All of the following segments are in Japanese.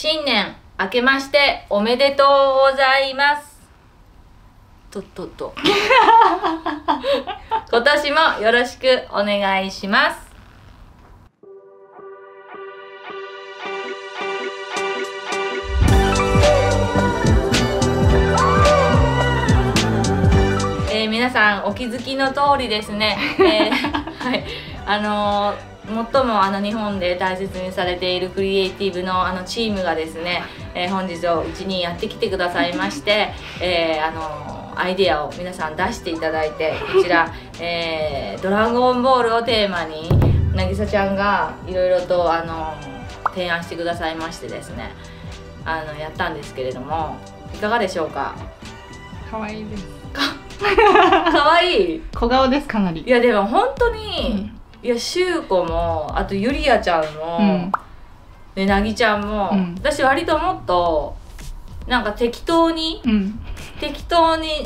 新年明けましておめでとうございます。とっとっと。今年もよろしくお願いします。えー皆さんお気づきの通りですね、えー はい。あのー最もあの日本で大切にされているクリエイティブのあのチームがですね、えー本日をうちにやってきてくださいまして、えーあのーアイデアを皆さん出していただいてこちら、えードラゴンボール」をテーマに渚ちゃんがいろいろとあのー提案してくださいましてですねあのやったんですけれどもいかがでしょうか？可愛いです。か わいい。小顔ですかなり。いやでも本当に、いやしゅうこもあとゆりやちゃんも、うん。でなぎちゃんも、うん。私割ともっとなんか適当にうん。適当に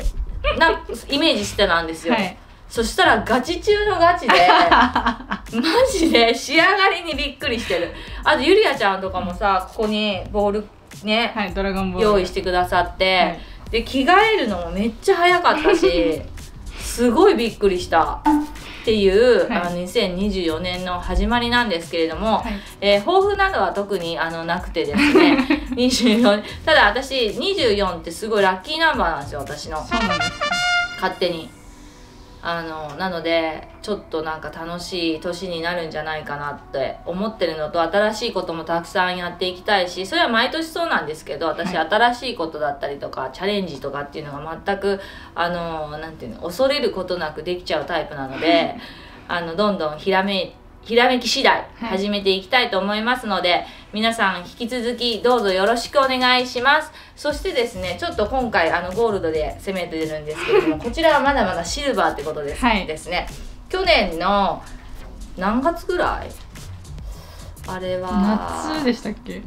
なイメージしてたんですよ、はい。そしたらガチ中のガチで マジで仕上がりにびっくりしてる。あとゆりやちゃんとかもさここにボールね、はいドラゴンボール。用意してくださって、はい。で着替えるのもめっちゃ早かったし すごいびっくりしたっていう、はい。あの2024年の始まりなんですけれども、はい。えー抱負などは特にあのなくてですね 24ただ私24ってすごいラッキーナンバーなんですよ私の。そうなんです勝手にあのなのでちょっとなんか楽しい年になるんじゃないかなって思ってるのと新しいこともたくさんやっていきたいしそれは毎年そうなんですけど私、はい。新しいことだったりとかチャレンジとかっていうのが全くあのなんていうの恐れることなくできちゃうタイプなのであのどんどんひらめひらめき次第はい。始めていきたいと思いますので、皆さん引き続きどうぞよろしくお願いします。そしてですねちょっと今回あのゴールドで攻めてるんですけれども こちらはまだまだシルバーってことです,、はい。ですね。去年の何月ぐらい？あれは。夏でしたっけ？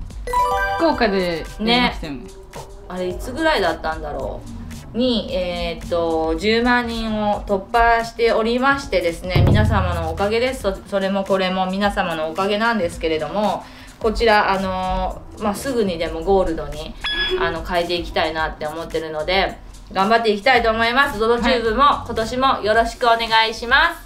福岡でやりましたよね。あれいつぐらいだったんだろう？に、えーっと10万人を突破しておりましてですね皆様のおかげです。そそれもこれも皆様のおかげなんですけれどもこちらあのーまあ、すぐにでもゴールドにあの変えていきたいなって思ってるので頑張っていきたいと思います。ドドチューブも今年もよろしくお願いします。